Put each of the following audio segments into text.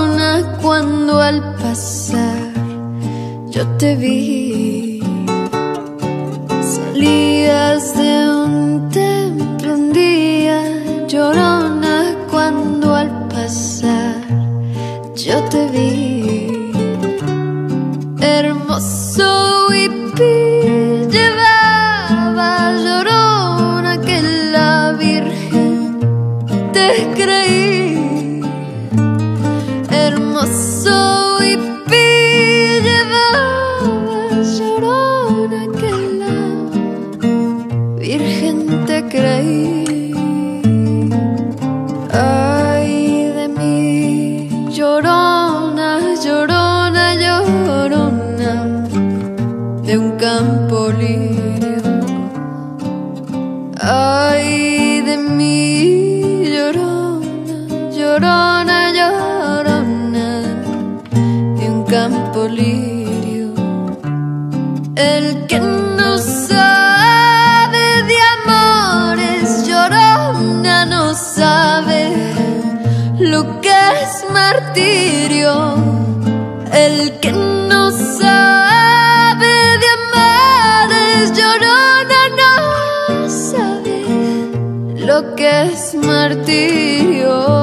corona cuando al pasar yo te vi. Salías de un templo un día, llorona cuando al pasar yo te vi. Hermoso y pío. Hermoso hippie llevaba llorona que la Virgen te creí. Ay de mí, llorona, llorona, llorona, de un campo lirio. Ay de mí, llorona, llorona, El que no sabe de amores, llorona, no sabe lo que es martirio. El que no sabe de amores, llorona, no sabe lo que es martirio.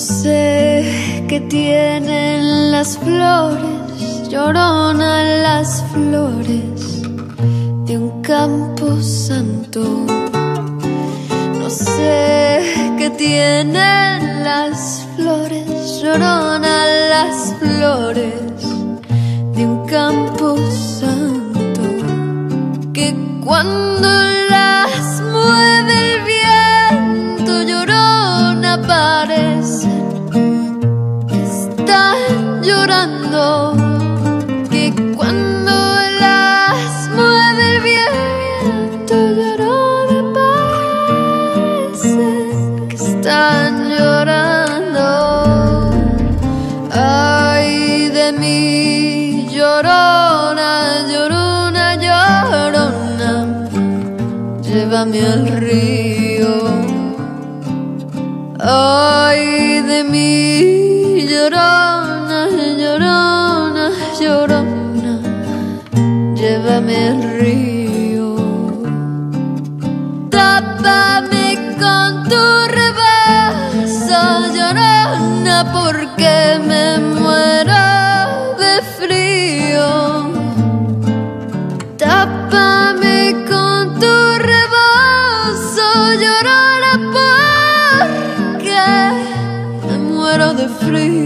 Sé qué tienen las flores, llorona las flores de un campo santo. No sé qué tienen las flores, llorona las flores de un campo santo. Que cuando las mueve llévame al río. Ay de mí, llorona, llorona, llorona, llévame al río. Tápame con tu rebazo, llorona, porque me muero llorona,